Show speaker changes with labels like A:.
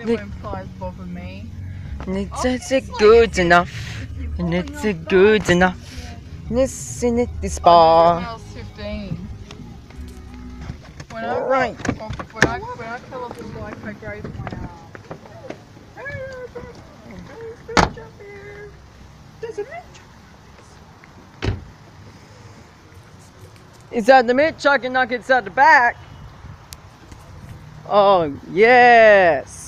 A: And then when flies bother me.
B: And it's, it's
A: it's
B: good enough. And it's a good enough. Listen at this
A: Oh,
B: bar.
A: I was 15. When I,
B: Alright.
A: when I, when I fell off the bike, I grazed my arm.
B: Is that the Mitch? I can knock it at the back. Oh, yes.